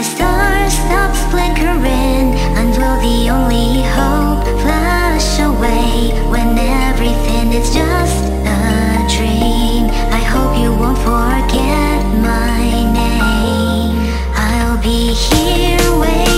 my star stops flickering and will the only hope flash away When everything is just a dream? I hope you won't forget my name. I'll be here waiting.